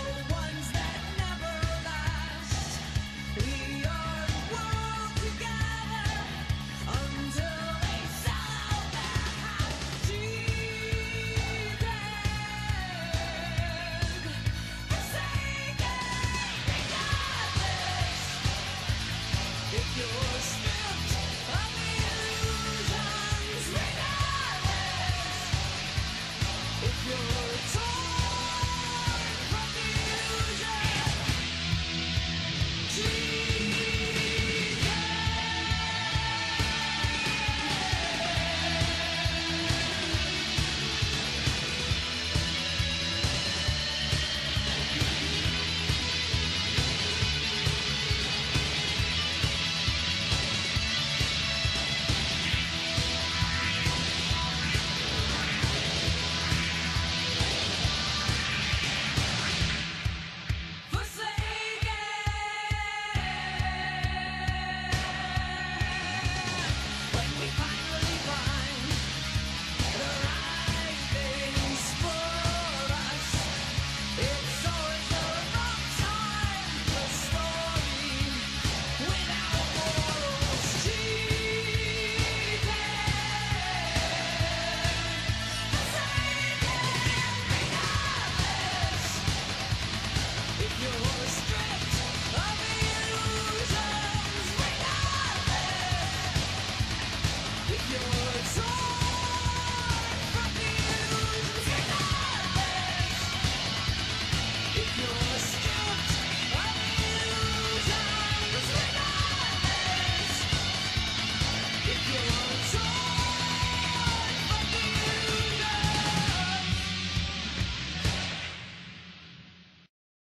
All the